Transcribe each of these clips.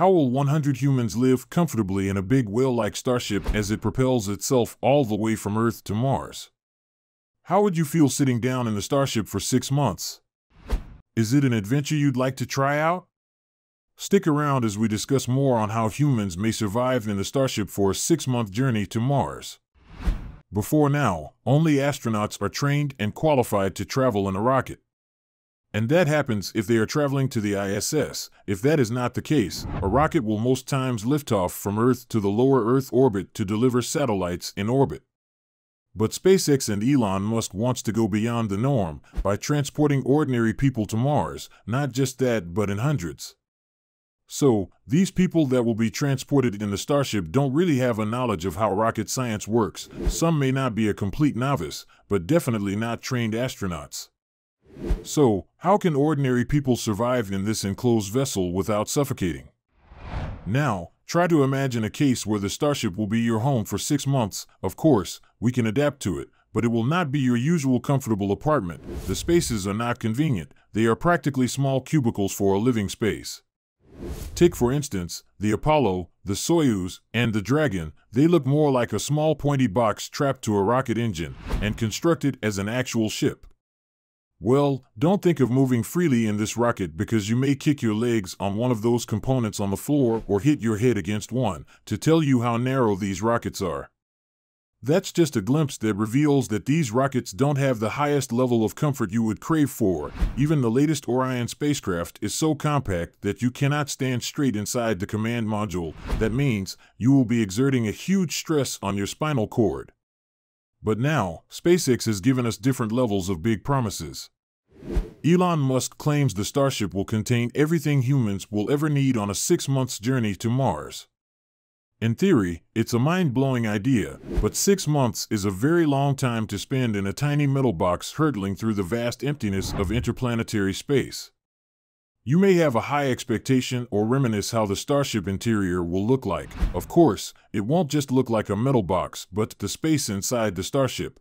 How will 100 humans live comfortably in a big whale-like starship as it propels itself all the way from Earth to Mars? How would you feel sitting down in the starship for six months? Is it an adventure you'd like to try out? Stick around as we discuss more on how humans may survive in the starship for a six-month journey to Mars. Before now, only astronauts are trained and qualified to travel in a rocket. And that happens if they are traveling to the ISS. If that is not the case, a rocket will most times lift off from Earth to the lower Earth orbit to deliver satellites in orbit. But SpaceX and Elon Musk wants to go beyond the norm by transporting ordinary people to Mars, not just that, but in hundreds. So, these people that will be transported in the Starship don't really have a knowledge of how rocket science works. Some may not be a complete novice, but definitely not trained astronauts. So, how can ordinary people survive in this enclosed vessel without suffocating? Now, try to imagine a case where the Starship will be your home for six months. Of course, we can adapt to it, but it will not be your usual comfortable apartment. The spaces are not convenient, they are practically small cubicles for a living space. Take, for instance, the Apollo, the Soyuz, and the Dragon. They look more like a small pointy box trapped to a rocket engine and constructed as an actual ship. Well, don't think of moving freely in this rocket because you may kick your legs on one of those components on the floor or hit your head against one to tell you how narrow these rockets are. That's just a glimpse that reveals that these rockets don't have the highest level of comfort you would crave for. Even the latest Orion spacecraft is so compact that you cannot stand straight inside the command module. That means you will be exerting a huge stress on your spinal cord. But now, SpaceX has given us different levels of big promises. Elon Musk claims the Starship will contain everything humans will ever need on a six months journey to Mars. In theory, it's a mind blowing idea, but six months is a very long time to spend in a tiny metal box hurtling through the vast emptiness of interplanetary space. You may have a high expectation or reminisce how the Starship interior will look like. Of course, it won't just look like a metal box, but the space inside the Starship.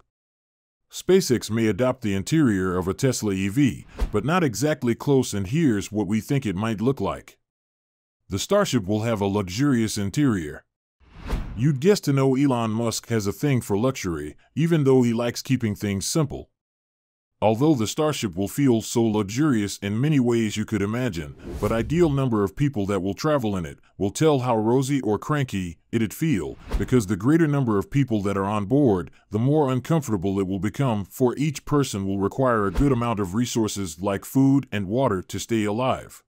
SpaceX may adopt the interior of a Tesla EV, but not exactly close, and here's what we think it might look like. The Starship will have a luxurious interior. You'd guess to know Elon Musk has a thing for luxury, even though he likes keeping things simple. Although the Starship will feel so luxurious in many ways you could imagine, but ideal number of people that will travel in it will tell how rosy or cranky it'd feel, because the greater number of people that are on board, the more uncomfortable it will become, for each person will require a good amount of resources like food and water to stay alive.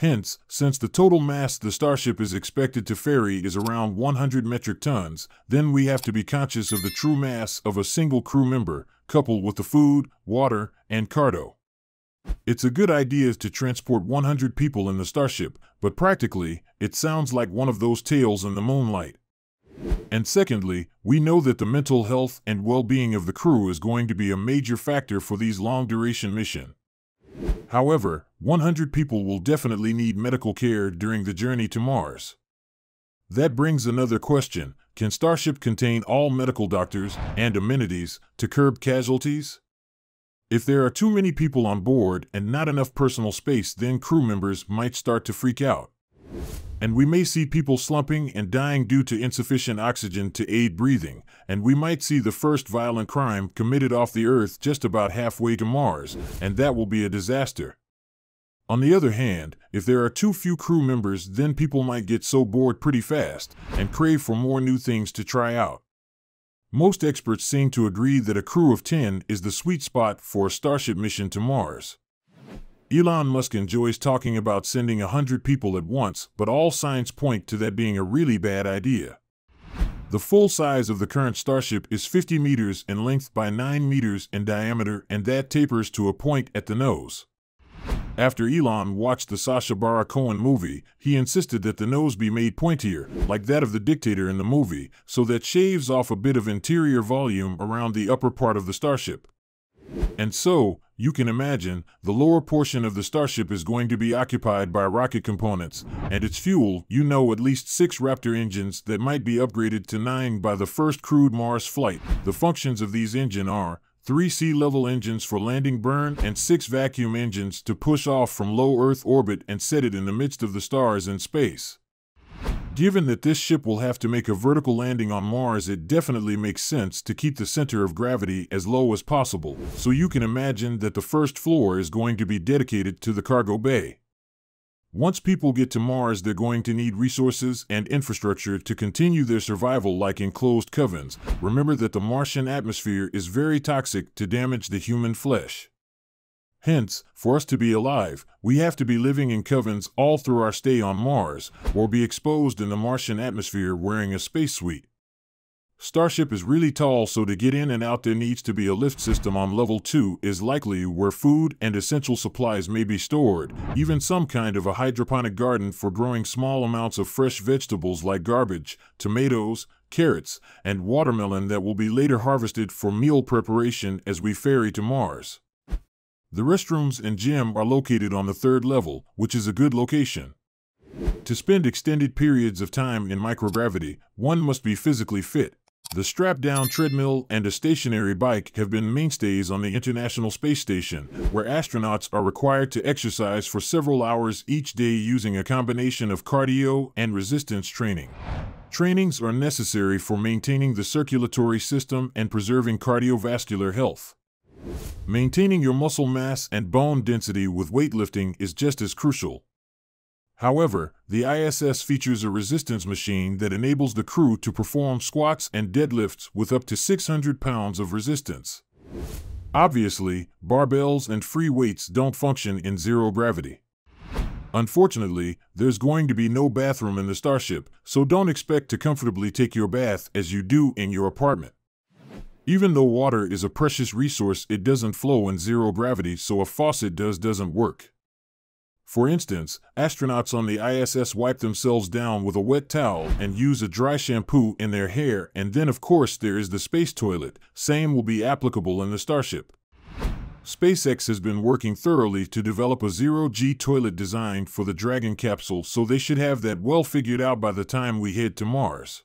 Hence, since the total mass the Starship is expected to ferry is around 100 metric tons, then we have to be conscious of the true mass of a single crew member, coupled with the food, water, and cargo. It's a good idea to transport 100 people in the Starship, but practically, it sounds like one of those tales in the moonlight. And secondly, we know that the mental health and well-being of the crew is going to be a major factor for these long-duration missions. However, 100 people will definitely need medical care during the journey to Mars. That brings another question can Starship contain all medical doctors and amenities to curb casualties? If there are too many people on board and not enough personal space, then crew members might start to freak out. And we may see people slumping and dying due to insufficient oxygen to aid breathing, and we might see the first violent crime committed off the Earth just about halfway to Mars, and that will be a disaster. On the other hand, if there are too few crew members, then people might get so bored pretty fast and crave for more new things to try out. Most experts seem to agree that a crew of 10 is the sweet spot for a Starship mission to Mars. Elon Musk enjoys talking about sending 100 people at once, but all signs point to that being a really bad idea. The full size of the current Starship is 50 meters in length by 9 meters in diameter, and that tapers to a point at the nose. After Elon watched the Sacha Baron Cohen movie, he insisted that the nose be made pointier, like that of the dictator in the movie, so that shaves off a bit of interior volume around the upper part of the starship. And so, you can imagine, the lower portion of the starship is going to be occupied by rocket components, and its fuel, you know at least six Raptor engines that might be upgraded to nine by the first crewed Mars flight. The functions of these engines are three sea level engines for landing burn, and six vacuum engines to push off from low Earth orbit and set it in the midst of the stars in space. Given that this ship will have to make a vertical landing on Mars, it definitely makes sense to keep the center of gravity as low as possible, so you can imagine that the first floor is going to be dedicated to the cargo bay. Once people get to Mars, they're going to need resources and infrastructure to continue their survival like enclosed covens. Remember that the Martian atmosphere is very toxic to damage the human flesh. Hence, for us to be alive, we have to be living in covens all through our stay on Mars, or be exposed in the Martian atmosphere wearing a space spacesuit. Starship is really tall, so to get in and out, there needs to be a lift system on level 2, is likely where food and essential supplies may be stored, even some kind of a hydroponic garden for growing small amounts of fresh vegetables like garbage, tomatoes, carrots, and watermelon that will be later harvested for meal preparation as we ferry to Mars. The restrooms and gym are located on the third level, which is a good location. To spend extended periods of time in microgravity, one must be physically fit. The strap-down treadmill and a stationary bike have been mainstays on the International Space Station, where astronauts are required to exercise for several hours each day using a combination of cardio and resistance training. Trainings are necessary for maintaining the circulatory system and preserving cardiovascular health. Maintaining your muscle mass and bone density with weightlifting is just as crucial. However, the ISS features a resistance machine that enables the crew to perform squats and deadlifts with up to 600 pounds of resistance. Obviously, barbells and free weights don't function in zero gravity. Unfortunately, there's going to be no bathroom in the Starship, so don't expect to comfortably take your bath as you do in your apartment. Even though water is a precious resource, it doesn't flow in zero gravity, so a faucet does doesn't work. For instance, astronauts on the ISS wipe themselves down with a wet towel and use a dry shampoo in their hair, and then, of course, there is the space toilet. Same will be applicable in the Starship. SpaceX has been working thoroughly to develop a zero G toilet design for the Dragon capsule, so they should have that well figured out by the time we head to Mars.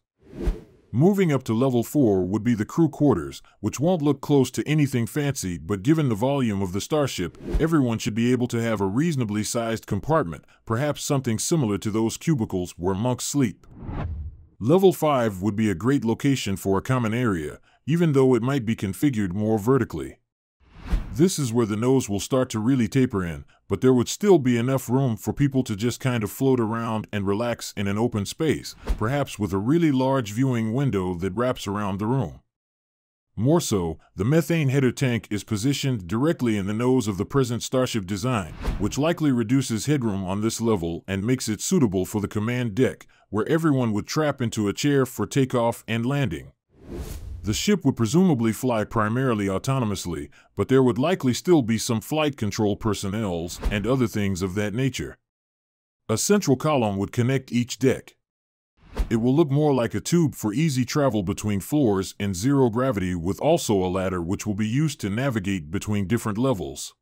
Moving up to level 4 would be the crew quarters, which won't look close to anything fancy, but given the volume of the starship, everyone should be able to have a reasonably sized compartment, perhaps something similar to those cubicles where monks sleep. Level 5 would be a great location for a common area, even though it might be configured more vertically. This is where the nose will start to really taper in, but there would still be enough room for people to just kind of float around and relax in an open space, perhaps with a really large viewing window that wraps around the room. More so, the methane header tank is positioned directly in the nose of the present Starship design, which likely reduces headroom on this level and makes it suitable for the command deck, where everyone would trap into a chair for takeoff and landing. The ship would presumably fly primarily autonomously, but there would likely still be some flight control personnels and other things of that nature. A central column would connect each deck. It will look more like a tube for easy travel between floors in zero gravity with also a ladder which will be used to navigate between different levels.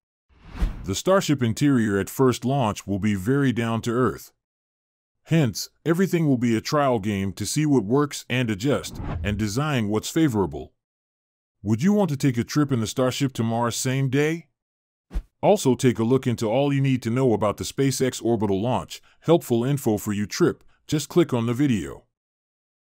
The Starship interior at first launch will be very down to earth. Hence, everything will be a trial game to see what works and adjust, and design what's favorable. Would you want to take a trip in the Starship to Mars same day? Also, take a look into all you need to know about the SpaceX orbital launch, helpful info for you trip. Just click on the video.